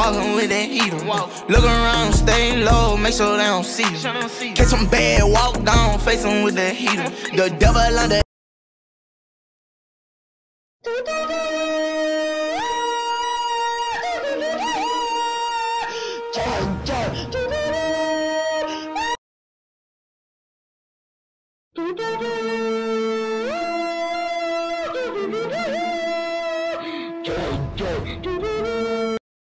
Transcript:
walking with that heater. Look around, stay low, make sure they don't see you. Catch some bad, walk down, face them with that heater. The devil under. Do do do do